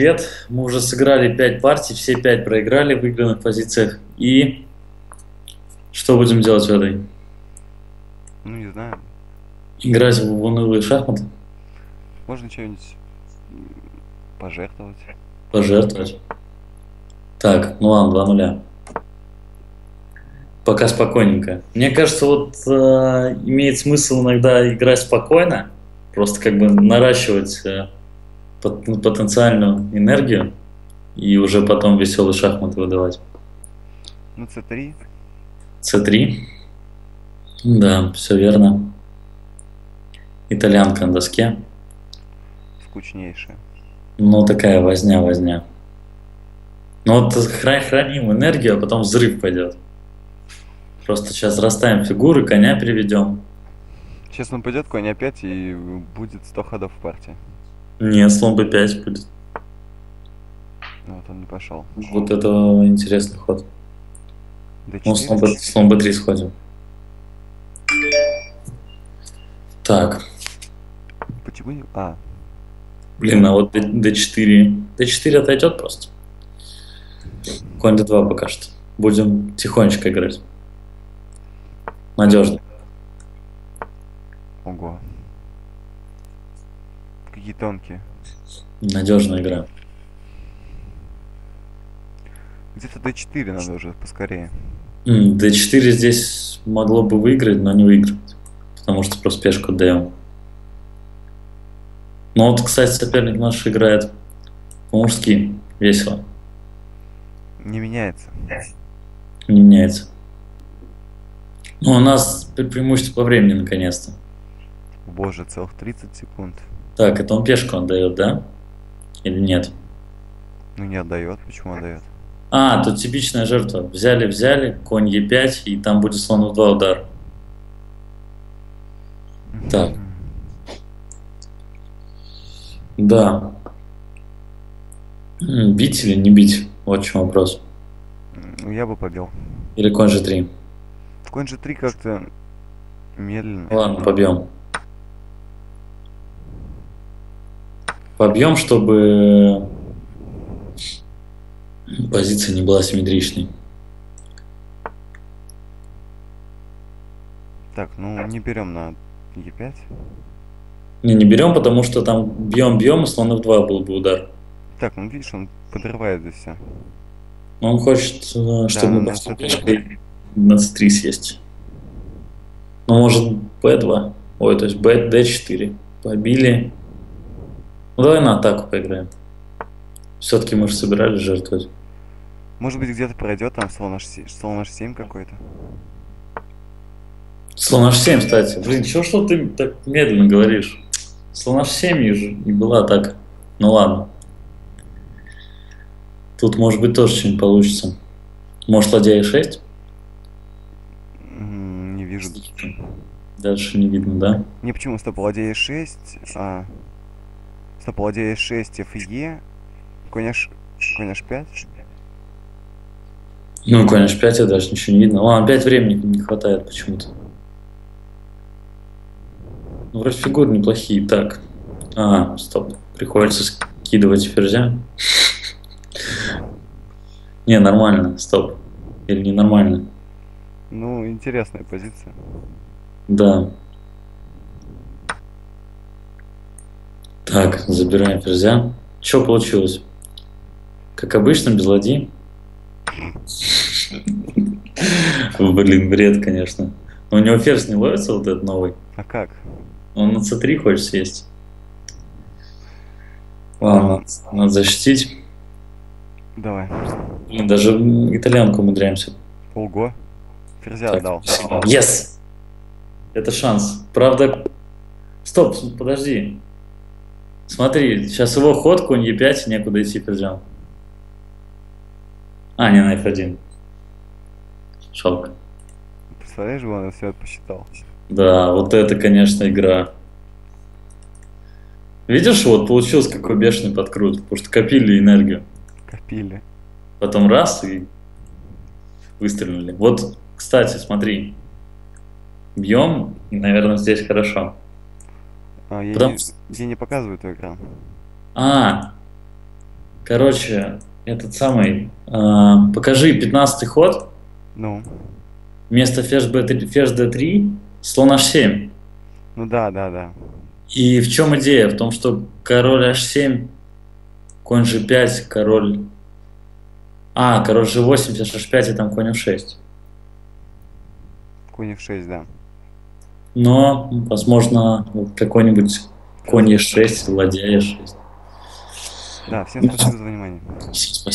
привет. Мы уже сыграли 5 партий, все 5 проиграли в выигранных позициях. И что будем делать в этой? Ну, не знаю. Играть в унылые шахматы? Можно что-нибудь пожертвовать. Пожертвовать. Так, ну ладно, 2 нуля. Пока спокойненько. Мне кажется, вот э, имеет смысл иногда играть спокойно, просто как бы наращивать э, потенциальную энергию и уже потом веселые шахматы выдавать. Ну, c3. С3. Да, все верно. Итальянка на доске. Скучнейшая. Ну, такая возня-возня. Ну вот хра- храним энергию, а потом взрыв пойдет. Просто сейчас расставим фигуры, коня приведем. Сейчас он пойдет конь опять и будет 100 ходов в партии. Нет, слон b5 будет. Ну, Вот он не пошел. Вот это интересный ход. Ну, слон, d4. B, слон b3 сходим. Так, Почему не... А, блин, а вот D- d4. d4 отойдет просто. Конь d2 пока что. Будем тихонечко играть. Надежно. ого. Какие тонкие. Надежная игра. Где-то d4 надо уже поскорее. М, d4 здесь могло бы выиграть, но не выиграть. Потому что просто пешку отдаем. Ну вот, кстати, соперник наш играет по-мужски. Весело. Не меняется. Не меняется. Ну, у нас пре- преимущество по времени, наконец-то. Боже, целых 30 секунд. Так, это он пешку отдает, да? Или нет? Ну не отдает. Почему отдает? А, тут типичная жертва. Взяли, взяли, конь Е5, и там будет слон в 2 удар. Так. Да. Бить или не бить? Вот в чем вопрос. Ну, я бы побил. Или конь G3? Конь g3 как-то медленно. Ладно, побьем. Побьем, чтобы позиция не была симметричной. Так, ну не берем на e5. Не, не берем, потому что там бьем-бьем, и слон f2 был бы удар. Так, ну видишь, он подрывает здесь все. Он хочет, э, чтобы на мы просто c3. пешкой на c3 съесть. Ну, может, b2. Ой, то есть b, d4. Побили. Ну, давай на атаку поиграем. Все-таки мы же собирались жертвовать. Может быть где-то пройдет там слон h7, слон h7 какой-то. Слон h7, кстати. Блин, чего что ты так медленно говоришь? Слон h7 и, же- и была атака. Ну ладно. Тут, может быть, тоже что-нибудь получится. Может, ладья e6? М, Не вижу. Дальше не видно, да? Не почему стоп, ладья e6, а... Стоп, ладья e6, fe, конь h... конь h5. Ну, конь h5, я даже ничего не видно. Ладно, опять времени не хватает почему-то. Ну, вроде фигуры неплохие. Так. А, стоп. Приходится скидывать ферзя. Не, нормально. Стоп. Или не нормально? Ну, интересная позиция. Да. Так, забираем ферзя. Что получилось? Как обычно, без ладьи. Блин, бред, конечно. Но у него ферзь не ловится вот этот новый. А как? Он на c3 хочет съесть. Ладно, надо защитить. Давай. Мы даже итальянку умудряемся. Ого. Ферзя Так, отдал. Yes! Это шанс. Правда... Стоп, подожди. Смотри, сейчас его ход, конь Е5, и некуда идти ферзям. А, не, на F1. Жалко. Представляешь, он все это посчитал. Да, вот это, конечно, игра. Видишь, вот получилось какой бешеный подкрут, потому что копили энергию. Копили. Потом раз и выстрелили. Вот, кстати, смотри. Бьем, и, наверное, здесь хорошо. А, я, Потому не, я не показываю экран. А, Короче, этот самый... э, покажи 15 ход. Ну, Вместо ферзь, b3, ферзь d3 слон h7. ну да, да, да. И в чем идея? В том, что король h7, конь g5, король... А, король g8, ферзь h5 и там конь f6. Конь f6, да. Но, возможно, вот какой-нибудь конь e6, ладья e6. Да, всем спасибо за внимание. Спасибо.